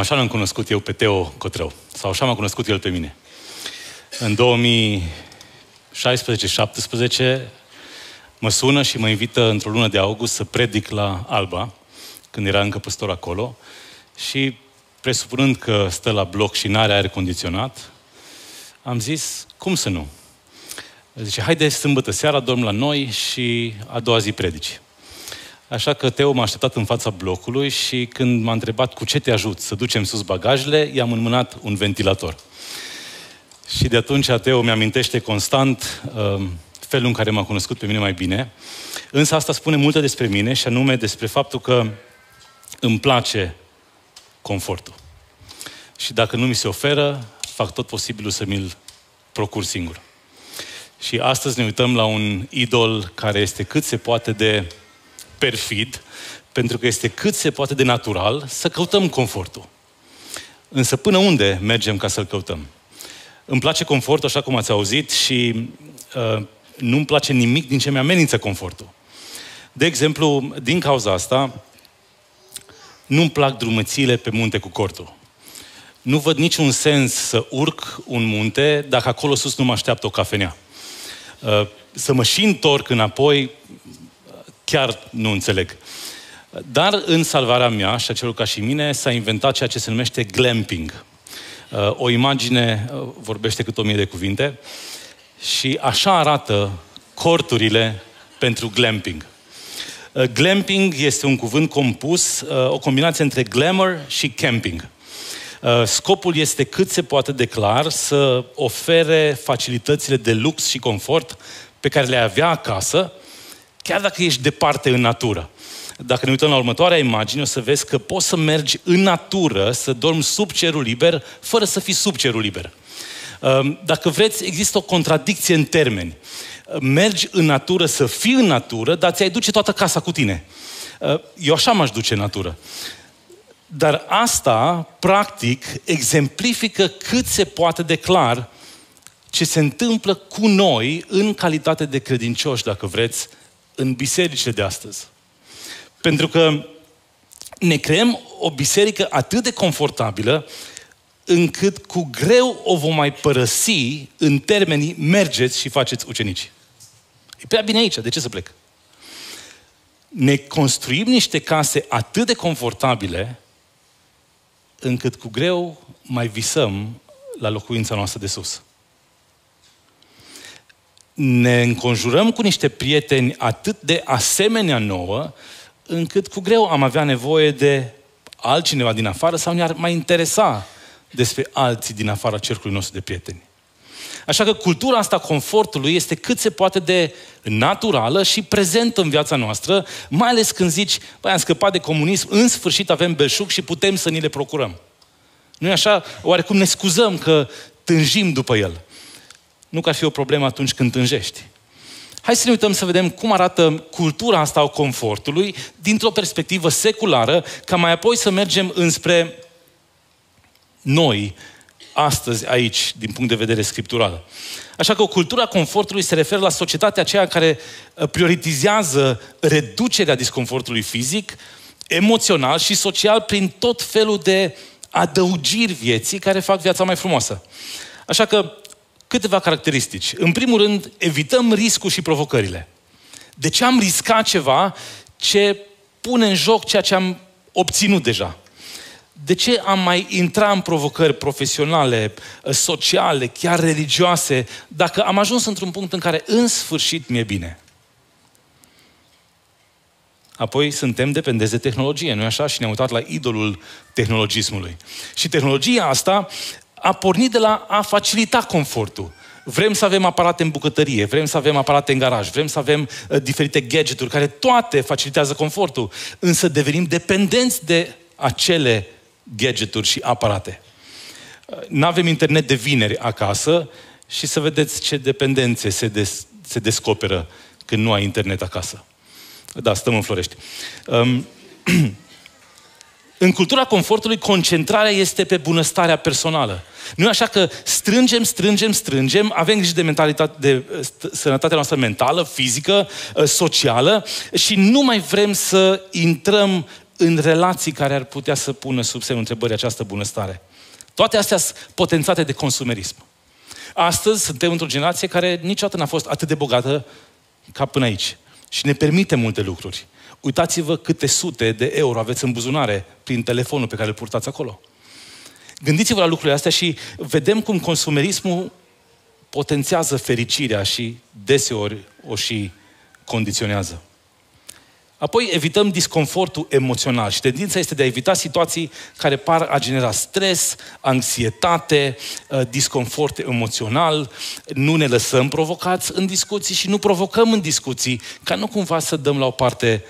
așa l-am cunoscut eu pe Teo Cotrău. Sau așa m-a cunoscut el pe mine. În 2016-17 mă sună și mă invită într-o lună de august să predic la Alba, când era încă păstor acolo. Și presupunând că stă la bloc și n-are aer condiționat, am zis, cum să nu? Zice, haide sâmbătă seara, dorm la noi și a doua zi predici. Așa că Teo m-a așteptat în fața blocului și când m-a întrebat cu ce te ajut să ducem sus bagajele, i-am înmânat un ventilator. Și de atunci Teo mi-amintește constant uh, felul în care m-a cunoscut pe mine mai bine. Însă asta spune multe despre mine și anume despre faptul că îmi place confortul. Și dacă nu mi se oferă, fac tot posibilul să mi-l procur singur. Și astăzi ne uităm la un idol care este cât se poate de perfid, pentru că este cât se poate de natural să căutăm confortul. Însă până unde mergem ca să-l căutăm? Îmi place confortul, așa cum ați auzit, și uh, nu-mi place nimic din ce mi-amenință confortul. De exemplu, din cauza asta, nu-mi plac drumățiile pe munte cu cortul. Nu văd niciun sens să urc un munte dacă acolo sus nu mă așteaptă o cafenea. Uh, să mă și întorc înapoi, chiar nu înțeleg. Dar în salvarea mea și a celor ca și mine s-a inventat ceea ce se numește glamping. Uh, o imagine uh, vorbește cât o mie de cuvinte și așa arată corturile pentru glamping. Uh, glamping este un cuvânt compus, o combinație între glamour și camping. Scopul este cât se poate de clar să ofere facilitățile de lux și confort pe care le avea acasă, Chiar dacă ești departe în natură. Dacă ne uităm la următoarea imagine, o să vezi că poți să mergi în natură, să dormi sub cerul liber, fără să fii sub cerul liber. Ehm, dacă vreți, există o contradicție în termeni. Mergi în natură să fii în natură, dar ți-ai duce toată casa cu tine. Ehm, eu așa m-aș duce în natură. Dar asta, practic, exemplifică cât se poate de clar ce se întâmplă cu noi în calitate de credincioși, dacă vreți, în bisericile de astăzi. Pentru că ne creăm o biserică atât de confortabilă încât cu greu o vom mai părăsi în termenii mergeți și faceți ucenici. E prea bine aici, de ce să plec? Ne construim niște case atât de confortabile încât cu greu mai visăm la locuința noastră de sus ne înconjurăm cu niște prieteni atât de asemenea nouă, încât cu greu am avea nevoie de altcineva din afară sau ne-ar mai interesa despre alții din afara cercului nostru de prieteni. Așa că cultura asta confortului este cât se poate de naturală și prezentă în viața noastră, mai ales când zici, băi, am scăpat de comunism, în sfârșit avem belșug și putem să ni le procurăm. nu e așa? Oarecum ne scuzăm că tânjim după el. Nu că ar fi o problemă atunci când tânjești. Hai să ne uităm să vedem cum arată cultura asta a confortului dintr-o perspectivă seculară, ca mai apoi să mergem înspre noi, astăzi, aici, din punct de vedere scriptural. Așa că o cultura confortului se referă la societatea aceea care uh, prioritizează reducerea disconfortului fizic, emoțional și social prin tot felul de adăugiri vieții care fac viața mai frumoasă. Așa că câteva caracteristici. În primul rând, evităm riscul și provocările. De ce am riscat ceva ce pune în joc ceea ce am obținut deja? De ce am mai intrat în provocări profesionale, sociale, chiar religioase, dacă am ajuns într-un punct în care în sfârșit mi-e bine? Apoi suntem dependenți de tehnologie, nu-i așa? Și ne-am uitat la idolul tehnologismului. Și tehnologia asta a pornit de la a facilita confortul. Vrem să avem aparate în bucătărie, vrem să avem aparate în garaj, vrem să avem uh, diferite gadgeturi care toate facilitează confortul, însă devenim dependenți de acele gadgeturi și aparate. Uh, nu avem internet de vineri acasă și să vedeți ce dependențe se, des, se descoperă când nu ai internet acasă. Da, stăm în Florești. Um, în cultura confortului, concentrarea este pe bunăstarea personală. Nu e așa că strângem, strângem, strângem, avem grijă de, mentalitate, de sănătatea noastră mentală, fizică, ă, socială și nu mai vrem să intrăm în relații care ar putea să pună sub semnul întrebării această bunăstare. Toate astea sunt potențate de consumerism. Astăzi suntem într-o generație care niciodată n-a fost atât de bogată ca până aici. Și ne permite multe lucruri. Uitați-vă câte sute de euro aveți în buzunare prin telefonul pe care îl purtați acolo. Gândiți-vă la lucrurile astea și vedem cum consumerismul potențează fericirea și deseori o și condiționează. Apoi evităm disconfortul emoțional și tendința este de a evita situații care par a genera stres, anxietate, uh, disconfort emoțional, nu ne lăsăm provocați în discuții și nu provocăm în discuții ca nu cumva să dăm la o parte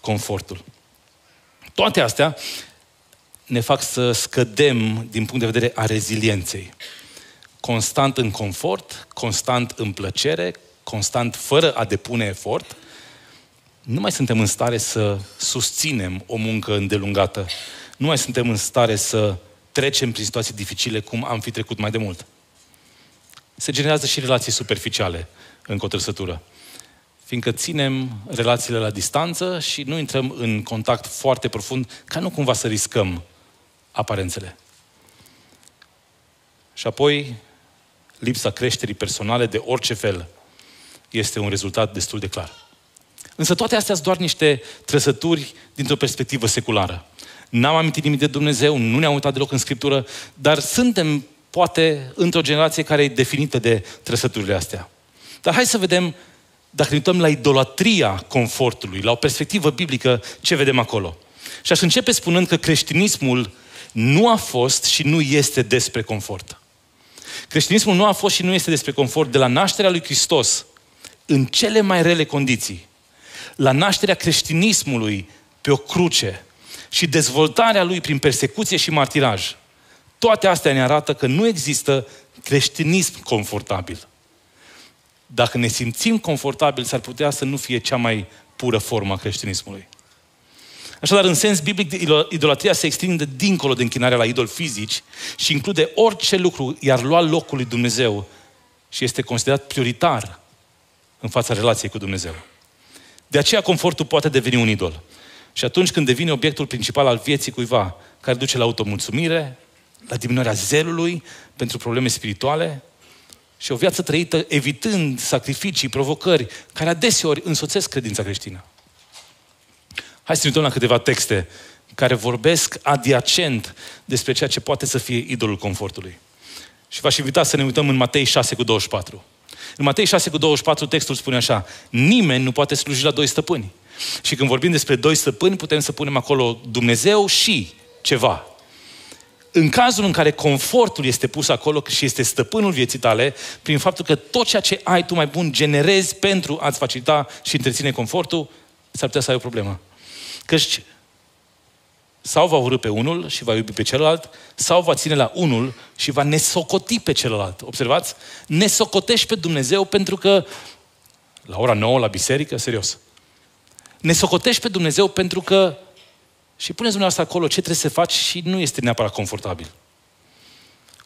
confortul. Toate astea ne fac să scădem din punct de vedere a rezilienței. Constant în confort, constant în plăcere, constant fără a depune efort, nu mai suntem în stare să susținem o muncă îndelungată. Nu mai suntem în stare să trecem prin situații dificile cum am fi trecut mai de mult. Se generează și relații superficiale în cotrăsătură. Fiindcă ținem relațiile la distanță și nu intrăm în contact foarte profund, ca nu cumva să riscăm aparențele. Și apoi, lipsa creșterii personale de orice fel este un rezultat destul de clar. Însă toate astea sunt doar niște trăsături dintr-o perspectivă seculară. N-am amintit nimic de Dumnezeu, nu ne-am uitat deloc în Scriptură, dar suntem, poate, într-o generație care e definită de trăsăturile astea. Dar hai să vedem, dacă ne uităm la idolatria confortului, la o perspectivă biblică, ce vedem acolo. Și aș începe spunând că creștinismul nu a fost și nu este despre confort. Creștinismul nu a fost și nu este despre confort de la nașterea lui Hristos în cele mai rele condiții la nașterea creștinismului pe o cruce și dezvoltarea lui prin persecuție și martiraj. Toate astea ne arată că nu există creștinism confortabil. Dacă ne simțim confortabil, s-ar putea să nu fie cea mai pură formă a creștinismului. Așadar, în sens biblic, idolatria se extinde dincolo de închinarea la idol fizici și include orice lucru iar lua locul lui Dumnezeu și este considerat prioritar în fața relației cu Dumnezeu. De aceea confortul poate deveni un idol. Și atunci când devine obiectul principal al vieții cuiva, care duce la automulțumire, la diminuarea zelului pentru probleme spirituale și o viață trăită evitând sacrificii, provocări, care adeseori însoțesc credința creștină. Hai să ne uităm la câteva texte care vorbesc adiacent despre ceea ce poate să fie idolul confortului. Și v-aș invita să ne uităm în Matei 6 cu 24. În Matei 6 cu 24 textul spune așa, nimeni nu poate sluji la doi stăpâni. Și când vorbim despre doi stăpâni, putem să punem acolo Dumnezeu și ceva. În cazul în care confortul este pus acolo și este stăpânul vieții tale, prin faptul că tot ceea ce ai tu mai bun generezi pentru a-ți facilita și întreține confortul, s-ar putea să ai o problemă. Căci sau va urâ pe unul și va iubi pe celălalt, sau va ține la unul și va nesocoti pe celălalt. Observați? Nesocotești pe Dumnezeu pentru că la ora 9 la biserică, serios. Nesocotești pe Dumnezeu pentru că și puneți dumneavoastră acolo ce trebuie să faci și nu este neapărat confortabil.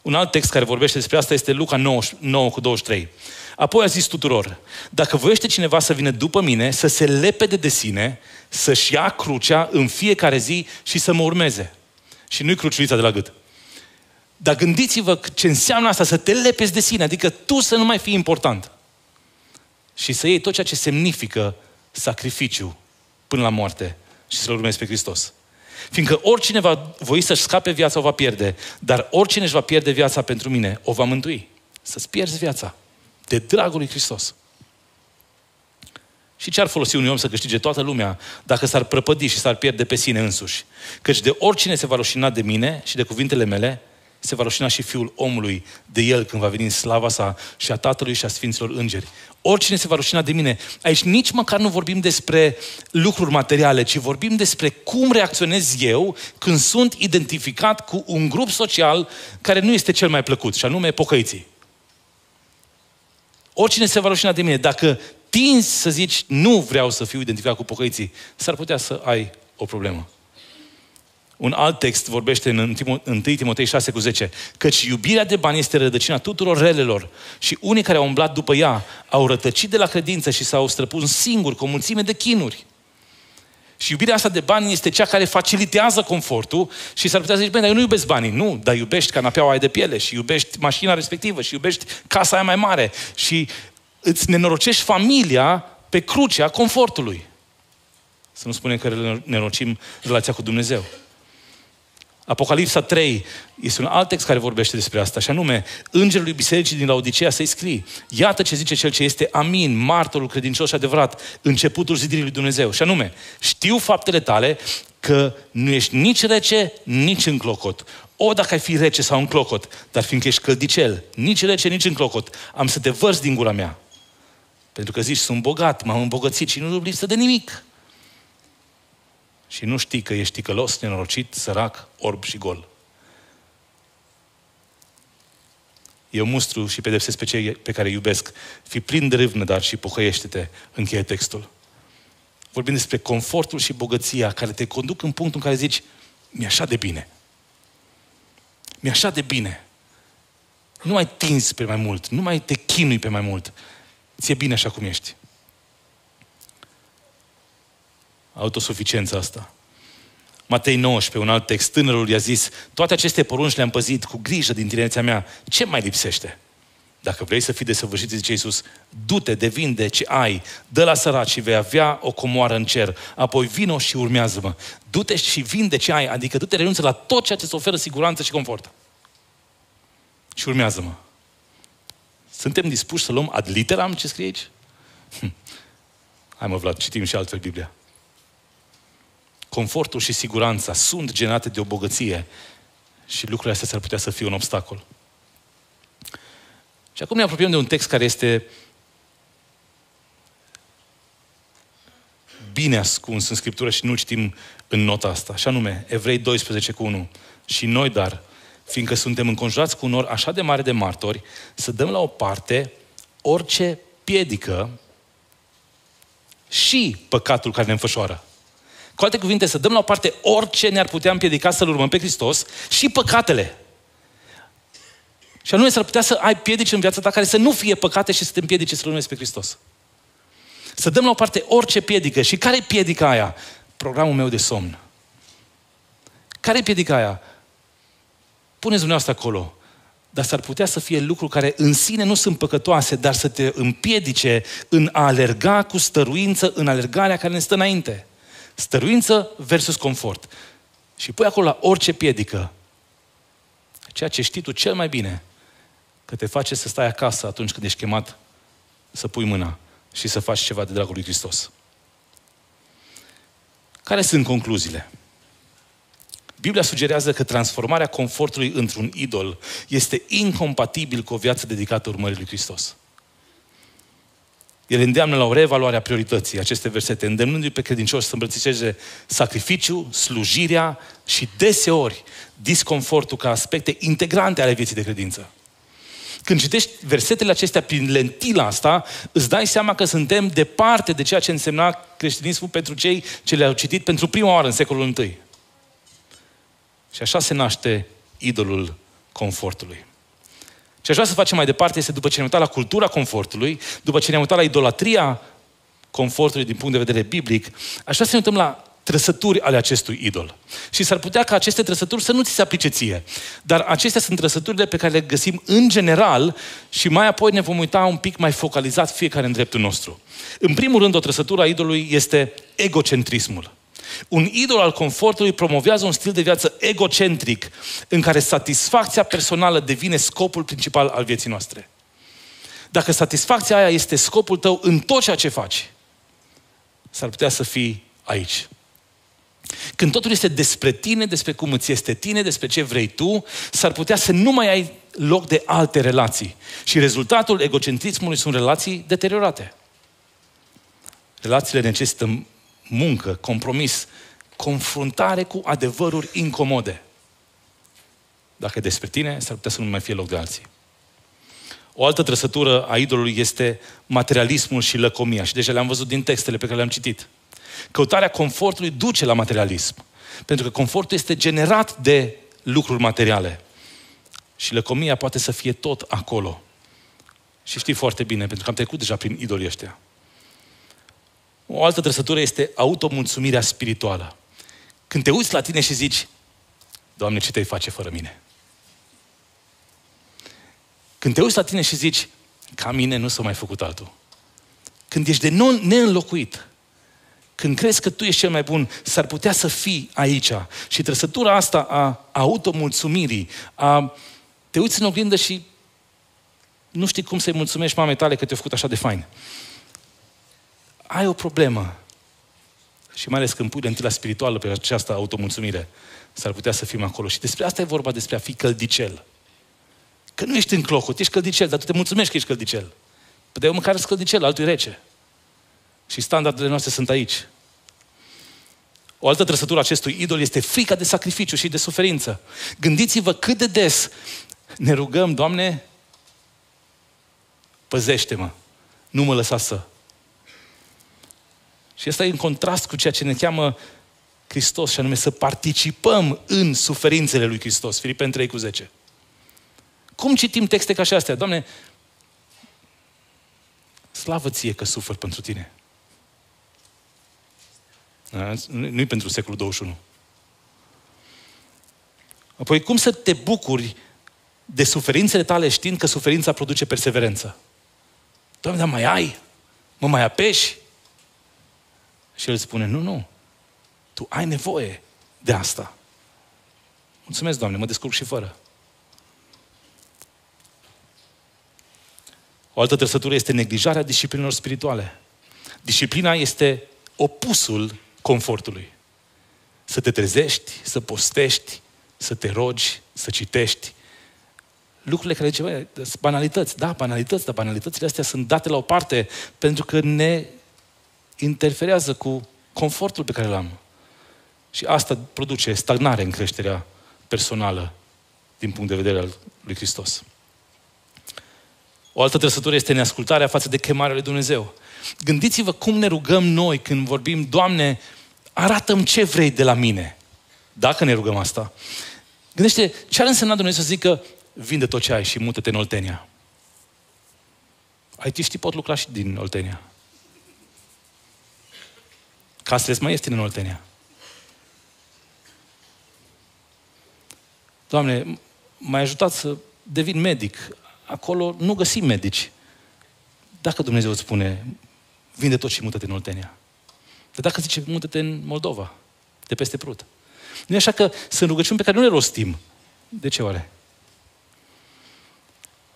Un alt text care vorbește despre asta este Luca 9, 9 cu 23. Apoi a zis tuturor, dacă voiește cineva să vină după mine, să se lepede de sine, să-și ia crucea în fiecare zi și să mă urmeze. Și nu-i cruciulița de la gât. Dar gândiți-vă ce înseamnă asta, să te lepezi de sine, adică tu să nu mai fii important. Și să iei tot ceea ce semnifică sacrificiu până la moarte și să-L urmezi pe Hristos. Fiindcă oricine va voi să-și scape viața o va pierde, dar oricine își va pierde viața pentru mine o va mântui. Să-ți pierzi viața de dragul lui Hristos. Și ce ar folosi un om să câștige toată lumea dacă s-ar prăpădi și s-ar pierde pe sine însuși? Căci de oricine se va rușina de mine și de cuvintele mele, se va rușina și Fiul omului de El când va veni în slava sa și a Tatălui și a Sfinților Îngeri. Oricine se va rușina de mine. Aici nici măcar nu vorbim despre lucruri materiale, ci vorbim despre cum reacționez eu când sunt identificat cu un grup social care nu este cel mai plăcut, și anume pocăiții. Oricine se va rușina de mine, dacă tinzi să zici nu vreau să fiu identificat cu pocăiții, s-ar putea să ai o problemă. Un alt text vorbește în 1 Timotei 6 cu 10, căci iubirea de bani este rădăcina tuturor relelor și unii care au umblat după ea au rătăcit de la credință și s-au străpus singuri cu o mulțime de chinuri. Și iubirea asta de bani este cea care facilitează confortul și s-ar putea să zici, bine, dar eu nu iubesc banii. Nu, dar iubești canapeaua aia de piele și iubești mașina respectivă și iubești casa aia mai mare și îți nenorocești familia pe crucea confortului. Să nu spunem că nenorocim relația cu Dumnezeu. Apocalipsa 3 este un alt text care vorbește despre asta, și anume, Îngerul lui Bisericii din Laodicea să-i scrie, iată ce zice cel ce este amin, martorul credincios și adevărat, începutul zidirii lui Dumnezeu. Și anume, știu faptele tale că nu ești nici rece, nici în clocot. O, dacă ai fi rece sau în clocot, dar fiindcă ești căldicel, nici rece, nici în clocot, am să te vărs din gura mea. Pentru că zici, sunt bogat, m-am îmbogățit și nu lipsă de nimic și nu știi că ești ticălos, nenorocit, sărac, orb și gol. Eu mustru și pedepsesc pe cei pe care iubesc. Fi plin de râvnă, dar și pocăiește-te, încheie textul. Vorbim despre confortul și bogăția care te conduc în punctul în care zici, mi-e așa de bine. Mi-e așa de bine. Nu mai tinzi pe mai mult, nu mai te chinui pe mai mult. Ți-e bine așa cum ești. Autosuficiența asta. Matei 19, un alt text, tânărul i-a zis, toate aceste porunci le-am păzit cu grijă din tinerețea mea. Ce mai lipsește? Dacă vrei să fii desăvârșit, zice Iisus, du-te, devinde ce ai, dă la săraci și vei avea o comoară în cer. Apoi vino și urmează-mă. Du-te și vinde ce ai, adică du-te renunță la tot ceea ce îți oferă siguranță și confort. Și urmează-mă. Suntem dispuși să luăm ad literam ce scrie aici? Hm. Hai mă, Vlad, citim și altfel Biblia confortul și siguranța sunt generate de o bogăție și lucrurile astea s-ar putea să fie un obstacol. Și acum ne apropiem de un text care este bine ascuns în Scriptură și nu citim în nota asta. Și anume, Evrei 12 cu 1. Și noi, dar, fiindcă suntem înconjurați cu un nor așa de mare de martori, să dăm la o parte orice piedică și păcatul care ne înfășoară. Cu alte cuvinte, să dăm la o parte orice ne-ar putea împiedica să-L urmăm pe Hristos și păcatele. Și anume s-ar putea să ai piedici în viața ta care să nu fie păcate și să te împiedice să-L urmezi pe Hristos. Să dăm la o parte orice piedică. Și care e piedica aia? Programul meu de somn. Care e piedica aia? Puneți dumneavoastră acolo. Dar s-ar putea să fie lucruri care în sine nu sunt păcătoase, dar să te împiedice în a alerga cu stăruință în alergarea care ne stă înainte. Stăruință versus confort. Și pui acolo la orice piedică ceea ce știi tu cel mai bine, că te face să stai acasă atunci când ești chemat să pui mâna și să faci ceva de dragul lui Hristos. Care sunt concluziile? Biblia sugerează că transformarea confortului într-un idol este incompatibil cu o viață dedicată urmării lui Hristos. El îndeamnă la o reevaluare a priorității aceste versete, îndemnându-i pe credincioși să îmbrățișeze sacrificiu, slujirea și deseori disconfortul ca aspecte integrante ale vieții de credință. Când citești versetele acestea prin lentila asta, îți dai seama că suntem departe de ceea ce însemna creștinismul pentru cei ce le-au citit pentru prima oară în secolul I. Și așa se naște idolul confortului. Ce aș vrea să facem mai departe este, după ce ne-am uitat la cultura confortului, după ce ne-am uitat la idolatria confortului din punct de vedere biblic, aș vrea să ne uităm la trăsături ale acestui idol. Și s-ar putea ca aceste trăsături să nu ți se aplice ție. Dar acestea sunt trăsăturile pe care le găsim în general și mai apoi ne vom uita un pic mai focalizat fiecare în dreptul nostru. În primul rând, o trăsătură a idolului este egocentrismul. Un idol al confortului promovează un stil de viață egocentric, în care satisfacția personală devine scopul principal al vieții noastre. Dacă satisfacția aia este scopul tău în tot ceea ce faci, s-ar putea să fii aici. Când totul este despre tine, despre cum îți este tine, despre ce vrei tu, s-ar putea să nu mai ai loc de alte relații. Și rezultatul egocentrismului sunt relații deteriorate. Relațiile necesită muncă, compromis, confruntare cu adevăruri incomode. Dacă e despre tine, s-ar putea să nu mai fie loc de alții. O altă trăsătură a idolului este materialismul și lăcomia. Și deja le-am văzut din textele pe care le-am citit. Căutarea confortului duce la materialism. Pentru că confortul este generat de lucruri materiale. Și lăcomia poate să fie tot acolo. Și știi foarte bine, pentru că am trecut deja prin idolii ăștia. O altă trăsătură este automulțumirea spirituală. Când te uiți la tine și zici, Doamne, ce te-ai face fără mine? Când te uiți la tine și zici, ca mine nu s-a mai făcut altul. Când ești de non, neînlocuit, când crezi că tu ești cel mai bun, s-ar putea să fii aici. Și trăsătura asta a automulțumirii, a te uiți în oglindă și nu știi cum să-i mulțumești mamei tale că te-a făcut așa de fain. Ai o problemă. Și mai ales când pui lentila spirituală pe această automulțumire, s-ar putea să fim acolo. Și despre asta e vorba, despre a fi căldicel. Că nu ești în clocot, ești căldicel, dar tu te mulțumești că ești căldicel. Păi de eu măcar sunt căldicel, altul e rece. Și standardele noastre sunt aici. O altă trăsătură acestui idol este frica de sacrificiu și de suferință. Gândiți-vă cât de des ne rugăm, Doamne, păzește-mă, nu mă lăsa să. Și asta e în contrast cu ceea ce ne cheamă Hristos, și anume să participăm în suferințele lui Hristos. Filipen 3 cu 10. Cum citim texte ca și astea? Doamne, slavă ție că sufăr pentru tine. Nu-i pentru secolul 21. Apoi, cum să te bucuri de suferințele tale știind că suferința produce perseverență? Doamne, dar mai ai? Mă mai apeși? Și el spune, nu, nu. Tu ai nevoie de asta. Mulțumesc, Doamne, mă descurc și fără. O altă trăsătură este neglijarea disciplinelor spirituale. Disciplina este opusul confortului. Să te trezești, să postești, să te rogi, să citești. Lucrurile care zice, sunt banalități. Da, banalități, dar banalitățile astea sunt date la o parte pentru că ne interferează cu confortul pe care l-am. Și asta produce stagnare în creșterea personală din punct de vedere al lui Hristos. O altă trăsătură este neascultarea față de chemarea lui Dumnezeu. Gândiți-vă cum ne rugăm noi când vorbim, Doamne, arată-mi ce vrei de la mine. Dacă ne rugăm asta. Gândește, ce ar însemna Dumnezeu să zică, vinde tot ce ai și mută-te în Oltenia. IT-știi pot lucra și din Oltenia. Casele sunt mai ieftine în Oltenia. Doamne, m-ai ajutat să devin medic. Acolo nu găsim medici. Dacă Dumnezeu îți spune, vinde tot și mută-te în Oltenia. Dar dacă zice, mută-te în Moldova, de peste Prut. Nu e așa că sunt rugăciuni pe care nu le rostim. De ce oare?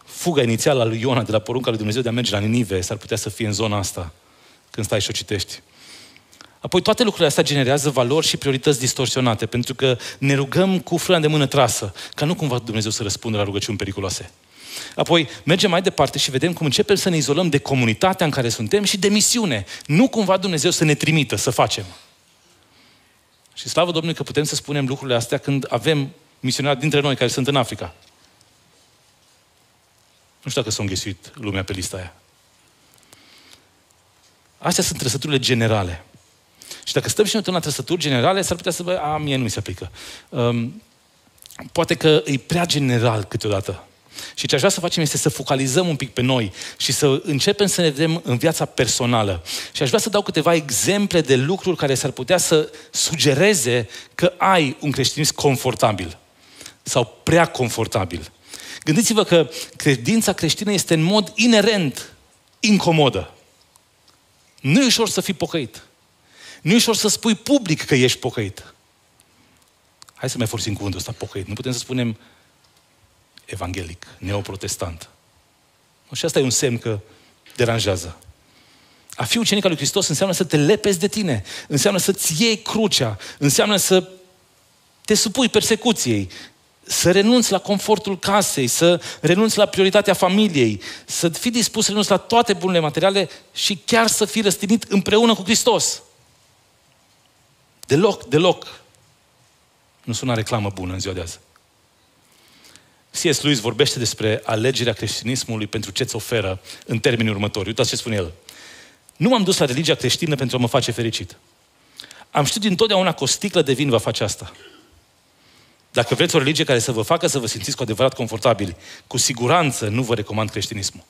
Fuga inițială a lui Iona de la porunca lui Dumnezeu de a merge la Ninive s-ar putea să fie în zona asta, când stai și o citești. Apoi toate lucrurile astea generează valori și priorități distorsionate, pentru că ne rugăm cu frâna de mână trasă, ca nu cumva Dumnezeu să răspundă la rugăciuni periculoase. Apoi mergem mai departe și vedem cum începem să ne izolăm de comunitatea în care suntem și de misiune. Nu cumva Dumnezeu să ne trimită să facem. Și slavă Domnului că putem să spunem lucrurile astea când avem misionari dintre noi care sunt în Africa. Nu știu dacă s-a înghesuit lumea pe lista aia. Astea sunt trăsăturile generale. Și dacă stăm și noi la trăsături generale, s-ar putea să vă, a, mie nu mi se aplică. Um, poate că e prea general câteodată. Și ce aș vrea să facem este să focalizăm un pic pe noi și să începem să ne vedem în viața personală. Și aș vrea să dau câteva exemple de lucruri care s-ar putea să sugereze că ai un creștinism confortabil sau prea confortabil. Gândiți-vă că credința creștină este în mod inerent incomodă. Nu e ușor să fii pocăit. Nu e ușor să spui public că ești pocăit. Hai să mai folosim cuvântul ăsta, pocăit. Nu putem să spunem evanghelic, neoprotestant. Și asta e un semn că deranjează. A fi ucenic al lui Hristos înseamnă să te lepezi de tine, înseamnă să-ți iei crucea, înseamnă să te supui persecuției, să renunți la confortul casei, să renunți la prioritatea familiei, să fii dispus să renunți la toate bunurile materiale și chiar să fii răstinit împreună cu Hristos. Deloc, deloc. Nu sună reclamă bună în ziua de azi. C.S. Lewis vorbește despre alegerea creștinismului pentru ce-ți oferă în termenii următori. Uitați ce spune el. Nu m-am dus la religia creștină pentru a mă face fericit. Am știut dintotdeauna că o sticlă de vin va face asta. Dacă vreți o religie care să vă facă să vă simțiți cu adevărat confortabili, cu siguranță nu vă recomand creștinismul.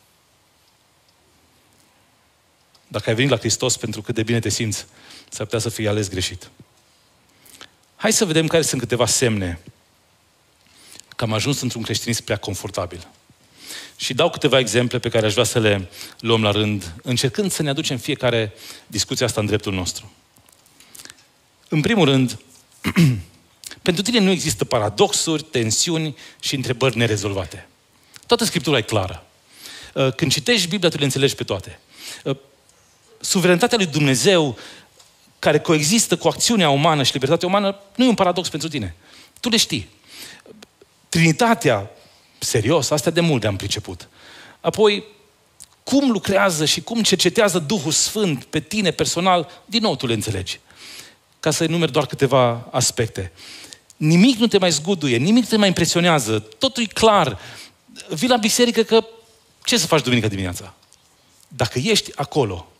Dacă ai venit la Hristos pentru cât de bine te simți, s-ar putea să fii ales greșit. Hai să vedem care sunt câteva semne că am ajuns într-un creștinism prea confortabil. Și dau câteva exemple pe care aș vrea să le luăm la rând, încercând să ne aducem fiecare discuția asta în dreptul nostru. În primul rând, pentru tine nu există paradoxuri, tensiuni și întrebări nerezolvate. Toată Scriptura e clară. Uh, când citești Biblia, tu le înțelegi pe toate. Uh, suverenitatea lui Dumnezeu, care coexistă cu acțiunea umană și libertatea umană, nu e un paradox pentru tine. Tu le știi. Trinitatea, serios, astea de mult am priceput. Apoi, cum lucrează și cum cercetează Duhul Sfânt pe tine personal, din nou tu le înțelegi. Ca să numeri doar câteva aspecte. Nimic nu te mai zguduie, nimic nu te mai impresionează, totul e clar. Vii la biserică că ce să faci duminică dimineața? Dacă ești acolo,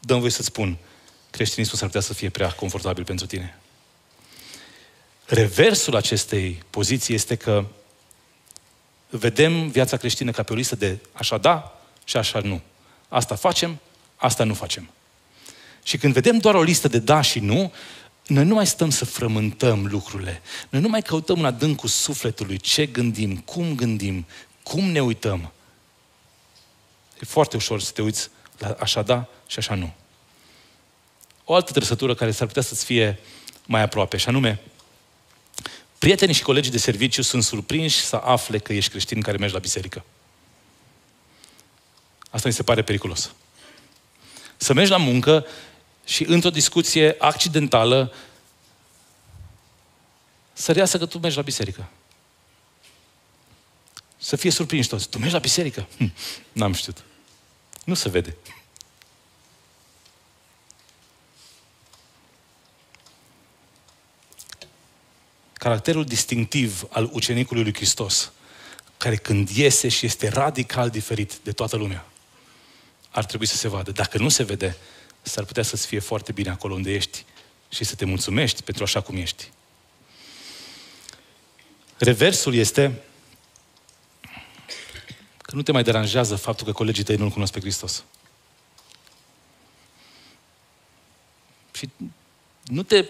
dăm voi să spun, creștinismul s-ar putea să fie prea confortabil pentru tine. Reversul acestei poziții este că vedem viața creștină ca pe o listă de așa da și așa nu. Asta facem, asta nu facem. Și când vedem doar o listă de da și nu, noi nu mai stăm să frământăm lucrurile. Noi nu mai căutăm în adâncul sufletului ce gândim, cum gândim, cum ne uităm. E foarte ușor să te uiți la așa da și așa nu. O altă trăsătură care s-ar putea să-ți fie mai aproape, și anume, prietenii și colegii de serviciu sunt surprinși să afle că ești creștin care mergi la biserică. Asta mi se pare periculos. Să mergi la muncă și într-o discuție accidentală să reasă că tu mergi la biserică. Să fie surprinși toți. Tu mergi la biserică? Hm, n-am știut. Nu se vede. Caracterul distinctiv al ucenicului lui Hristos, care când iese și este radical diferit de toată lumea, ar trebui să se vadă. Dacă nu se vede, s-ar putea să-ți fie foarte bine acolo unde ești și să te mulțumești pentru așa cum ești. Reversul este că nu te mai deranjează faptul că colegii tăi nu-L cunosc pe Hristos. Și nu te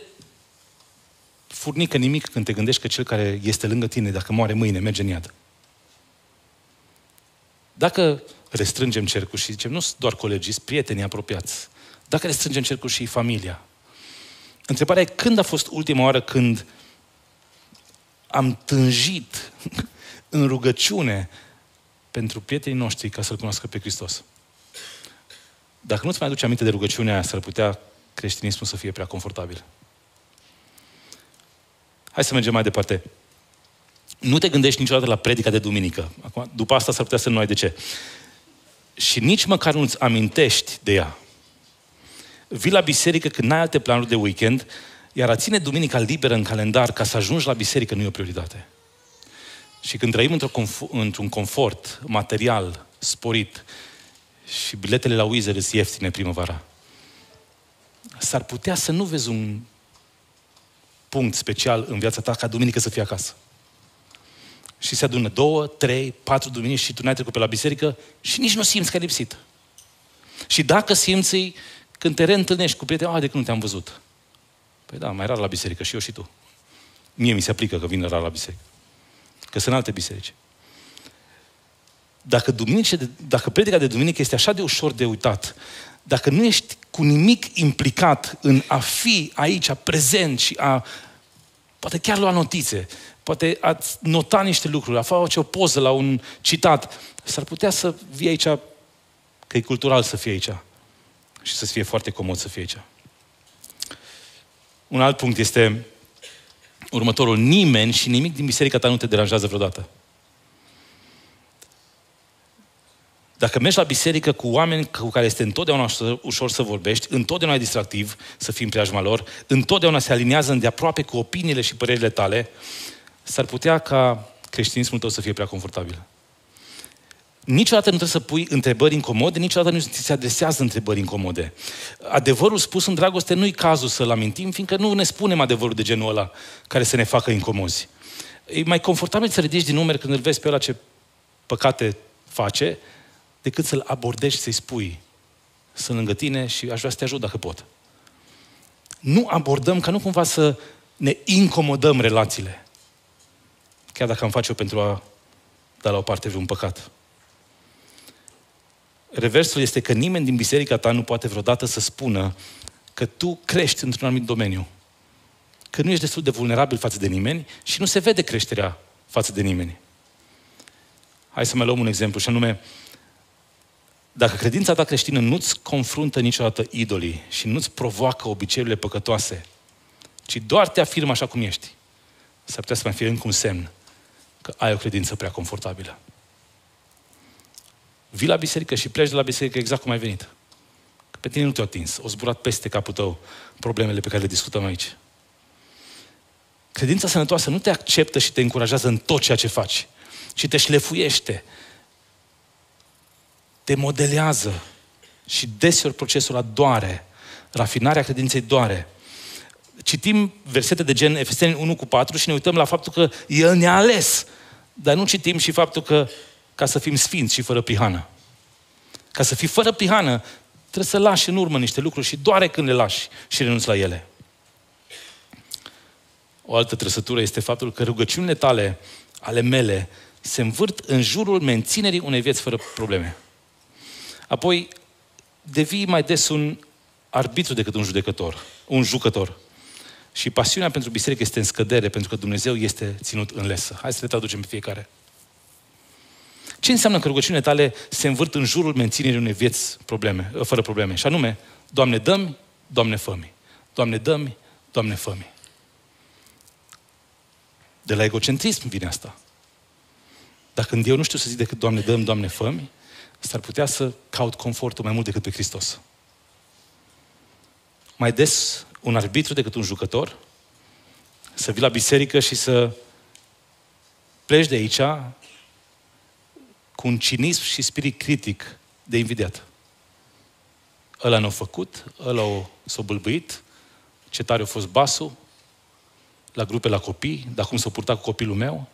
furnică nimic când te gândești că cel care este lângă tine, dacă moare mâine, merge în iad. Dacă restrângem cercul și zicem, nu sunt doar colegii, sunt prietenii apropiați, dacă le strângem cercul și familia. Întrebarea e când a fost ultima oară când am tânjit în rugăciune pentru prietenii noștri ca să-L cunoască pe Hristos. Dacă nu-ți mai aduce aminte de rugăciunea aia, s-ar putea creștinismul să fie prea confortabil. Hai să mergem mai departe. Nu te gândești niciodată la predica de duminică. Acum, după asta s-ar putea să nu ai de ce. Și nici măcar nu-ți amintești de ea vii la biserică când n-ai alte planuri de weekend, iar a ține duminica liberă în calendar ca să ajungi la biserică nu e o prioritate. Și când trăim într-un confort material sporit și biletele la Wizard sunt ieftine primăvara, s-ar putea să nu vezi un punct special în viața ta ca duminică să fii acasă. Și se adună două, trei, patru duminici și tu n-ai trecut pe la biserică și nici nu simți că ai lipsit. Și dacă simți, când te reîntâlnești cu prieteni, a, de când nu te-am văzut. Păi da, mai rar la biserică și eu și tu. Mie mi se aplică că vin rar la biserică. Că sunt alte biserici. Dacă, duminice, dacă predica de duminică este așa de ușor de uitat, dacă nu ești cu nimic implicat în a fi aici, prezent și a poate chiar lua notițe, poate ați nota niște lucruri, a face o poză la un citat, s-ar putea să vii aici, că e cultural să fii aici și să fie foarte comod să fie aici. Un alt punct este următorul. Nimeni și nimic din biserica ta nu te deranjează vreodată. Dacă mergi la biserică cu oameni cu care este întotdeauna ușor să vorbești, întotdeauna e distractiv să fii în preajma lor, întotdeauna se aliniază îndeaproape cu opiniile și părerile tale, s-ar putea ca creștinismul tău să fie prea confortabil. Niciodată nu trebuie să pui întrebări incomode, niciodată nu ți se adresează întrebări incomode. Adevărul spus în dragoste nu-i cazul să-l amintim, fiindcă nu ne spunem adevărul de genul ăla care să ne facă incomozi. E mai confortabil să ridici din numeri când îl vezi pe ăla ce păcate face, decât să-l abordezi și să-i spui sunt lângă tine și aș vrea să te ajut dacă pot. Nu abordăm ca nu cumva să ne incomodăm relațiile. Chiar dacă am face-o pentru a da la o parte vreun păcat. Reversul este că nimeni din biserica ta nu poate vreodată să spună că tu crești într-un anumit domeniu. Că nu ești destul de vulnerabil față de nimeni și nu se vede creșterea față de nimeni. Hai să mai luăm un exemplu, și anume, dacă credința ta creștină nu-ți confruntă niciodată idolii și nu-ți provoacă obiceiurile păcătoase, ci doar te afirmă așa cum ești, s-ar putea să mai fie încă un semn că ai o credință prea confortabilă. Vii la biserică și pleci de la biserică exact cum ai venit. Că pe tine nu te-au atins. O zburat peste capul tău problemele pe care le discutăm aici. Credința sănătoasă nu te acceptă și te încurajează în tot ceea ce faci, ci te șlefuiește, te modelează și deseori procesul ăla doare. Rafinarea credinței doare. Citim versete de gen Efeseni 1 cu 4 și ne uităm la faptul că El ne-a ales. Dar nu citim și faptul că ca să fim sfinți și fără prihană. Ca să fii fără prihană, trebuie să lași în urmă niște lucruri și doare când le lași și renunți la ele. O altă trăsătură este faptul că rugăciunile tale, ale mele, se învârt în jurul menținerii unei vieți fără probleme. Apoi, devii mai des un arbitru decât un judecător, un jucător. Și pasiunea pentru biserică este în scădere, pentru că Dumnezeu este ținut în lesă. Hai să le traducem pe fiecare. Ce înseamnă că rugăciunile tale se învârt în jurul menținerii unei vieți probleme, fără probleme? Și anume, Doamne, dăm, Doamne, fămi. Doamne, dăm, Doamne, fămi. De la egocentrism vine asta. Dacă când eu nu știu să zic decât Doamne, dăm, Doamne, fămi, s-ar putea să caut confortul mai mult decât pe Hristos. Mai des un arbitru decât un jucător, să vii la biserică și să pleci de aici cu un cinism și spirit critic de invidiat. Ăla ne-a făcut, ăla s-a bâlbâit, ce tare a fost basul, la grupe la copii, dar cum s-a purtat cu copilul meu.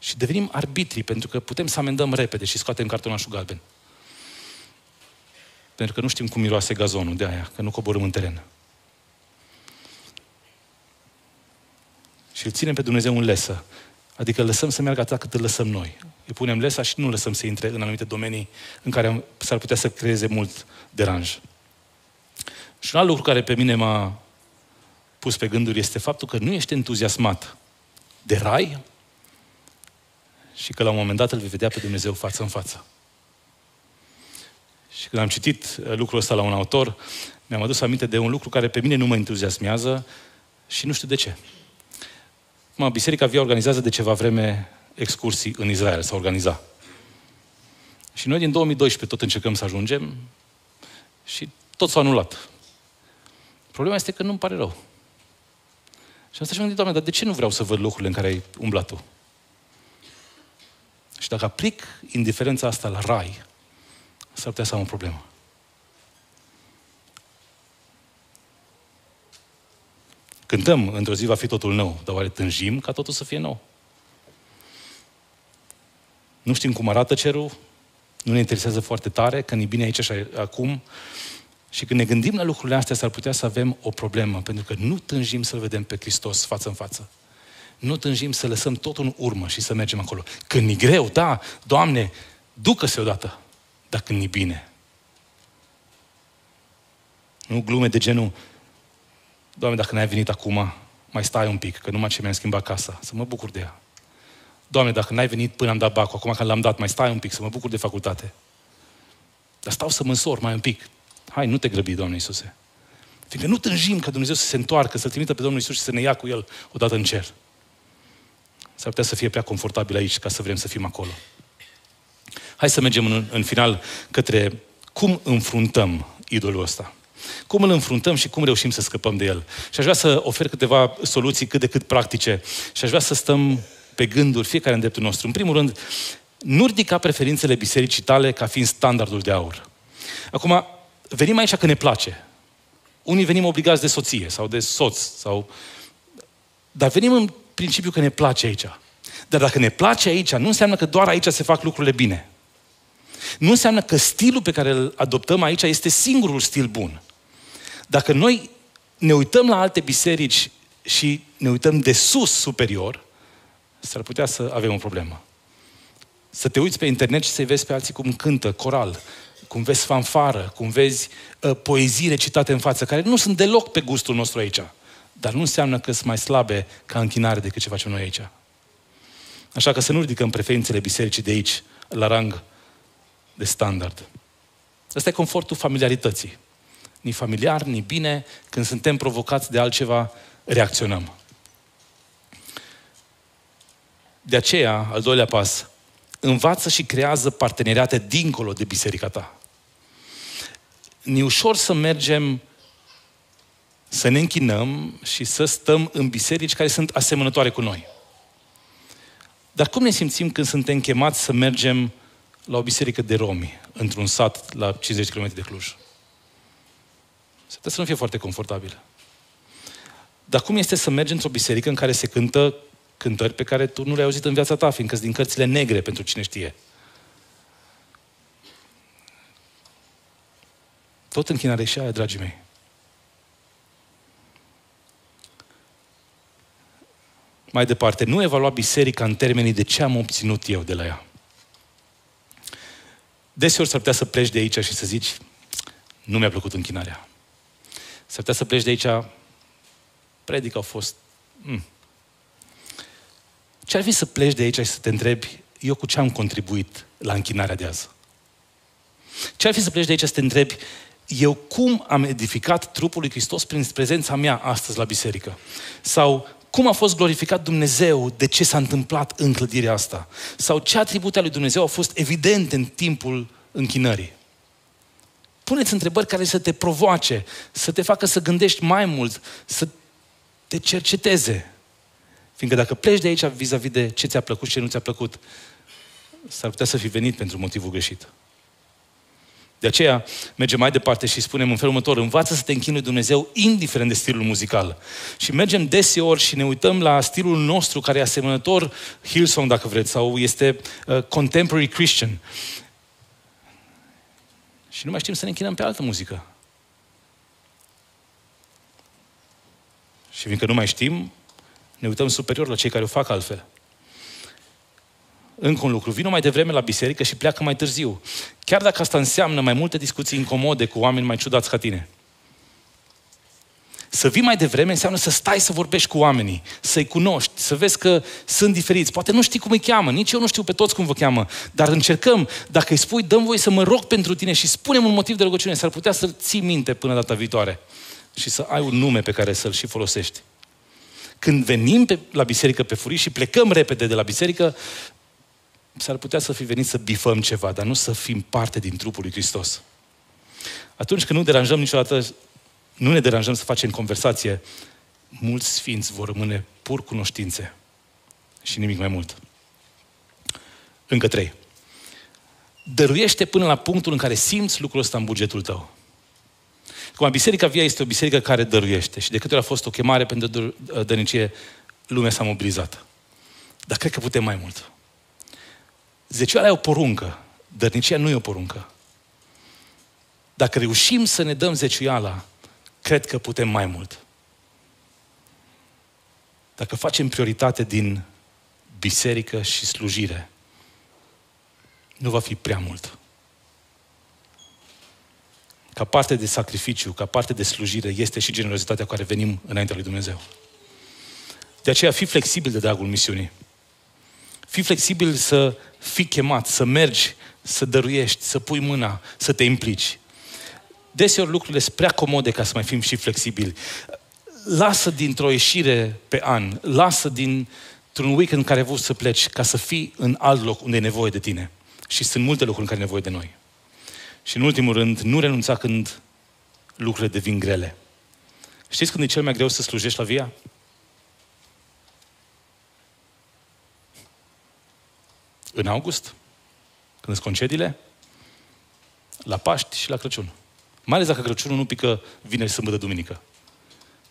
Și devenim arbitri, pentru că putem să amendăm repede și scoatem cartonașul galben. Pentru că nu știm cum miroase gazonul de aia, că nu coborâm în teren. Și îl ținem pe Dumnezeu în lesă. Adică lăsăm să meargă atât cât îl lăsăm noi. Îi punem lesa și nu lăsăm să intre în anumite domenii în care s-ar putea să creeze mult deranj. Și un alt lucru care pe mine m-a pus pe gânduri este faptul că nu ești entuziasmat de rai și că la un moment dat îl vei vedea pe Dumnezeu față în față. Și când am citit uh, lucrul ăsta la un autor, mi-am adus aminte de un lucru care pe mine nu mă entuziasmează și nu știu de ce. Mă, Biserica Via organizează de ceva vreme excursii în Israel, s-a organizat. Și noi din 2012 tot încercăm să ajungem și tot s-a anulat. Problema este că nu-mi pare rău. Și asta și am gândit, Doamne, dar de ce nu vreau să văd locurile în care ai umblat Tu? Și dacă aplic indiferența asta la rai, s-ar putea să am o problemă. Cântăm, într-o zi va fi totul nou, dar oare tânjim ca totul să fie nou? Nu știm cum arată cerul, nu ne interesează foarte tare, că e bine aici și acum. Și când ne gândim la lucrurile astea, s-ar putea să avem o problemă, pentru că nu tânjim să-L vedem pe Hristos față în față. Nu tânjim să lăsăm totul în urmă și să mergem acolo. Când e greu, da, Doamne, ducă-se odată. Dar când e bine. Nu glume de genul, Doamne, dacă n-ai venit acum, mai stai un pic, că numai ce mi-am schimbat casa, să mă bucur de ea. Doamne, dacă n-ai venit până am dat bacul, acum când l-am dat, mai stai un pic, să mă bucur de facultate. Dar stau să mă însor mai un pic. Hai, nu te grăbi, Doamne Iisuse. Fiindcă nu tânjim ca Dumnezeu să se întoarcă, să-L trimită pe Domnul Iisus și să ne ia cu El odată în cer. S-ar putea să fie prea confortabil aici ca să vrem să fim acolo. Hai să mergem în, în final către cum înfruntăm idolul ăsta. Cum îl înfruntăm și cum reușim să scăpăm de el. Și aș vrea să ofer câteva soluții cât de cât practice. Și aș vrea să stăm pe gânduri, fiecare în dreptul nostru. În primul rând, nu ridica preferințele bisericii tale ca fiind standardul de aur. Acum, venim aici că ne place. Unii venim obligați de soție sau de soț, sau... dar venim în principiu că ne place aici. Dar dacă ne place aici, nu înseamnă că doar aici se fac lucrurile bine. Nu înseamnă că stilul pe care îl adoptăm aici este singurul stil bun. Dacă noi ne uităm la alte biserici și ne uităm de sus superior, s-ar putea să avem o problemă. Să te uiți pe internet și să-i vezi pe alții cum cântă, coral, cum vezi fanfară, cum vezi uh, poezii recitate în față, care nu sunt deloc pe gustul nostru aici. Dar nu înseamnă că sunt mai slabe ca închinare decât ce facem noi aici. Așa că să nu ridicăm preferințele bisericii de aici la rang de standard. Ăsta e confortul familiarității. Ni familiar, ni bine, când suntem provocați de altceva, reacționăm. De aceea, al doilea pas, învață și creează parteneriate dincolo de biserica ta. Ni ușor să mergem să ne închinăm și să stăm în biserici care sunt asemănătoare cu noi. Dar cum ne simțim când suntem chemați să mergem la o biserică de romi, într-un sat la 50 km de Cluj? Se putea să nu fie foarte confortabil. Dar cum este să mergi într-o biserică în care se cântă cântări pe care tu nu le-ai auzit în viața ta, fiindcă sunt din cărțile negre pentru cine știe? Tot închinare și aia, dragii mei. Mai departe, nu evalua biserica în termenii de ce am obținut eu de la ea. Deseori s-ar putea să pleci de aici și să zici, nu mi-a plăcut închinarea. S-ar putea să pleci de aici, predica a fost... Mm. Ce ar fi să pleci de aici și să te întrebi, eu cu ce am contribuit la închinarea de azi? Ce ar fi să pleci de aici să te întrebi, eu cum am edificat trupul lui Hristos prin prezența mea astăzi la biserică? Sau cum a fost glorificat Dumnezeu de ce s-a întâmplat în clădirea asta? Sau ce atribute ale lui Dumnezeu au fost evidente în timpul închinării? Puneți întrebări care să te provoace, să te facă să gândești mai mult, să te cerceteze. Fiindcă dacă pleci de aici vis-a-vis de ce ți-a plăcut și ce nu ți-a plăcut, s-ar putea să fi venit pentru motivul greșit. De aceea mergem mai departe și spunem în felul următor, învață să te închinui Dumnezeu indiferent de stilul muzical. Și mergem deseori și ne uităm la stilul nostru care e asemănător Hillsong, dacă vreți, sau este uh, contemporary Christian. Și nu mai știm să ne închinăm pe altă muzică. Și fiindcă nu mai știm, ne uităm superior la cei care o fac altfel încă un lucru. Vino mai devreme la biserică și pleacă mai târziu. Chiar dacă asta înseamnă mai multe discuții incomode cu oameni mai ciudați ca tine. Să vii mai devreme înseamnă să stai să vorbești cu oamenii, să-i cunoști, să vezi că sunt diferiți. Poate nu știi cum îi cheamă, nici eu nu știu pe toți cum vă cheamă, dar încercăm, dacă îi spui, dăm voie să mă rog pentru tine și spunem un motiv de rugăciune, s-ar putea să ții minte până data viitoare și să ai un nume pe care să-l și folosești. Când venim pe, la biserică pe furii și plecăm repede de la biserică, s-ar putea să fi venit să bifăm ceva, dar nu să fim parte din trupul lui Hristos. Atunci când nu deranjăm niciodată, nu ne deranjăm să facem conversație, mulți sfinți vor rămâne pur cunoștințe și nimic mai mult. Încă trei. Dăruiește până la punctul în care simți lucrul ăsta în bugetul tău. Cum Biserica Via este o biserică care dăruiește și de câte ori a fost o chemare pentru dărnicie, lumea s-a mobilizat. Dar cred că putem mai mult. Zecioala e o poruncă, dărnicia nu e o poruncă. Dacă reușim să ne dăm zeciuiala, cred că putem mai mult. Dacă facem prioritate din biserică și slujire, nu va fi prea mult. Ca parte de sacrificiu, ca parte de slujire, este și generozitatea cu care venim înaintea lui Dumnezeu. De aceea, fi flexibil de dragul misiunii. Fii flexibil să fii chemat, să mergi, să dăruiești, să pui mâna, să te implici. Deseori lucrurile sunt prea comode ca să mai fim și flexibili. Lasă dintr-o ieșire pe an, lasă dintr-un weekend în care vrei să pleci ca să fii în alt loc unde e nevoie de tine. Și sunt multe locuri în care e nevoie de noi. Și în ultimul rând, nu renunța când lucrurile devin grele. Știți când e cel mai greu să slujești la via? În august, când sunt concediile, la Paști și la Crăciun. Mai ales dacă Crăciunul nu pică vineri, sâmbătă, duminică.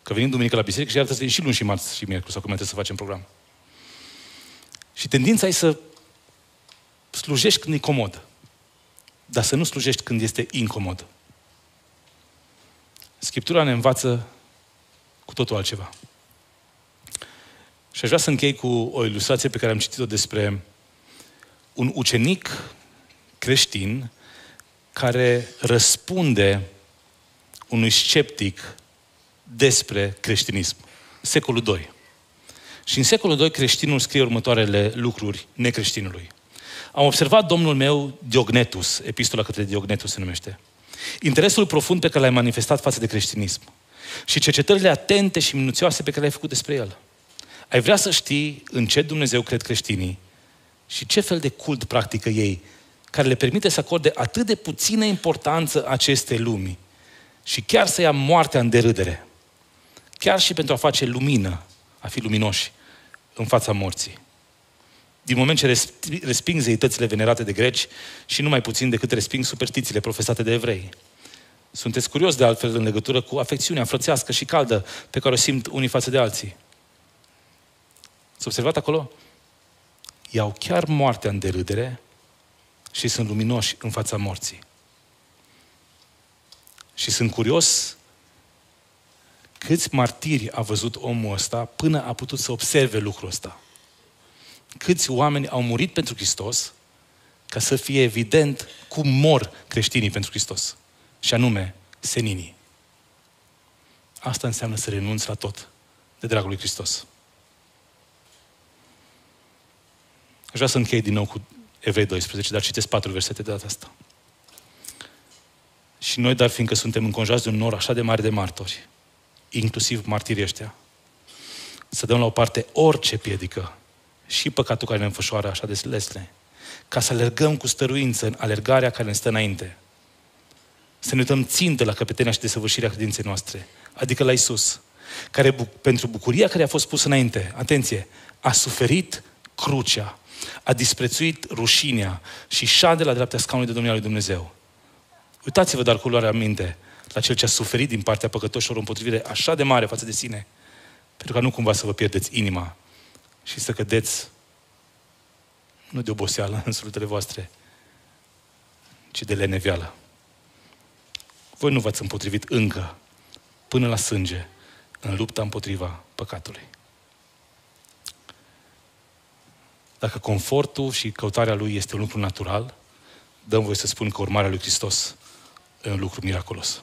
Că venim duminică la biserică și iar trebuie să și luni și marți și miercuri sau cum trebuie să facem program. Și tendința e să slujești când e comod. Dar să nu slujești când este incomod. Scriptura ne învață cu totul altceva. Și aș vrea să închei cu o ilustrație pe care am citit-o despre un ucenic creștin care răspunde unui sceptic despre creștinism. Secolul II. Și în secolul II creștinul scrie următoarele lucruri necreștinului. Am observat domnul meu Diognetus, epistola către Diognetus se numește, interesul profund pe care l-ai manifestat față de creștinism și cercetările atente și minuțioase pe care le-ai făcut despre el. Ai vrea să știi în ce Dumnezeu cred creștinii și ce fel de cult practică ei, care le permite să acorde atât de puțină importanță acestei lumii și chiar să ia moartea în derâdere. Chiar și pentru a face lumină, a fi luminoși în fața morții. Din moment ce resping zeitățile venerate de greci și nu mai puțin decât resping superstițiile profesate de evrei. Sunteți curios de altfel în legătură cu afecțiunea frățească și caldă pe care o simt unii față de alții. S-a observat acolo? Iau chiar moartea în derâdere și sunt luminoși în fața morții. Și sunt curios câți martiri a văzut omul ăsta până a putut să observe lucrul ăsta. Câți oameni au murit pentru Hristos ca să fie evident cum mor creștinii pentru Hristos. Și anume, seninii. Asta înseamnă să renunți la tot de dragul lui Hristos. Aș vrea să închei din nou cu Evrei 12, dar citesc patru versete de data asta. Și noi, dar fiindcă suntem înconjați de un nor așa de mare de martori, inclusiv martirii ăștia, să dăm la o parte orice piedică și păcatul care ne înfășoară așa de lesne, ca să alergăm cu stăruință în alergarea care ne stă înainte. Să ne uităm țintă la căpetenia și desăvârșirea credinței noastre, adică la Isus, care pentru bucuria care a fost pusă înainte, atenție, a suferit crucea, a disprețuit rușinea și șade la dreapta scaunului de Domnul lui Dumnezeu. Uitați-vă dar cu luarea minte la cel ce a suferit din partea păcătoșilor o împotrivire așa de mare față de sine, pentru ca nu cumva să vă pierdeți inima și să cădeți nu de oboseală în slutele voastre, ci de leneveală. Voi nu v-ați împotrivit încă până la sânge în lupta împotriva păcatului. Dacă confortul și căutarea lui este un lucru natural, dăm voi să spun că urmarea lui Hristos e un lucru miraculos.